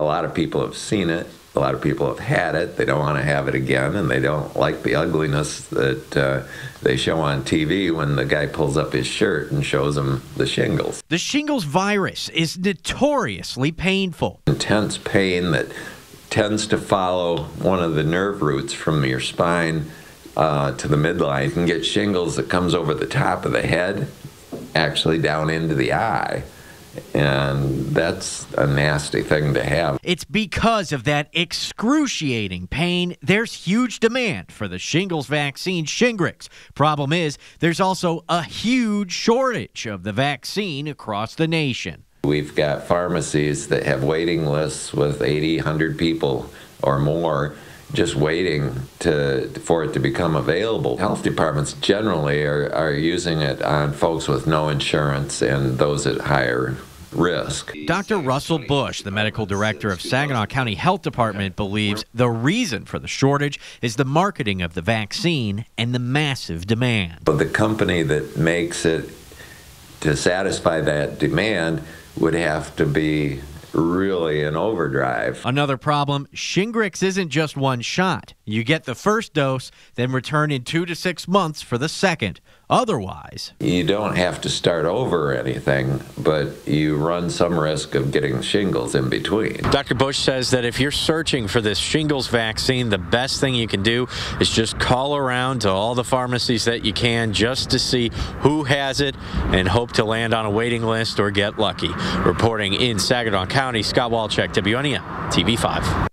A lot of people have seen it. A lot of people have had it. They don't want to have it again, and they don't like the ugliness that uh, they show on TV when the guy pulls up his shirt and shows them the shingles. The shingles virus is notoriously painful. Intense pain that tends to follow one of the nerve roots from your spine uh, to the midline. You can get shingles that comes over the top of the head, actually down into the eye. And that's a nasty thing to have. It's because of that excruciating pain. There's huge demand for the shingles vaccine, Shingrix. Problem is, there's also a huge shortage of the vaccine across the nation. We've got pharmacies that have waiting lists with 80, 100 people or more just waiting to for it to become available. Health departments generally are, are using it on folks with no insurance and those at higher risk. Dr. Russell Bush, the medical director of Saginaw County Health Department, believes the reason for the shortage is the marketing of the vaccine and the massive demand. But the company that makes it to satisfy that demand would have to be really in overdrive. Another problem Shingrix isn't just one shot. You get the first dose, then return in two to six months for the second. Otherwise, you don't have to start over or anything, but you run some risk of getting shingles in between. Dr. Bush says that if you're searching for this shingles vaccine, the best thing you can do is just call around to all the pharmacies that you can just to see who has it and hope to land on a waiting list or get lucky. Reporting in Saginaw County, Scott Walchek, WNEM, TV5.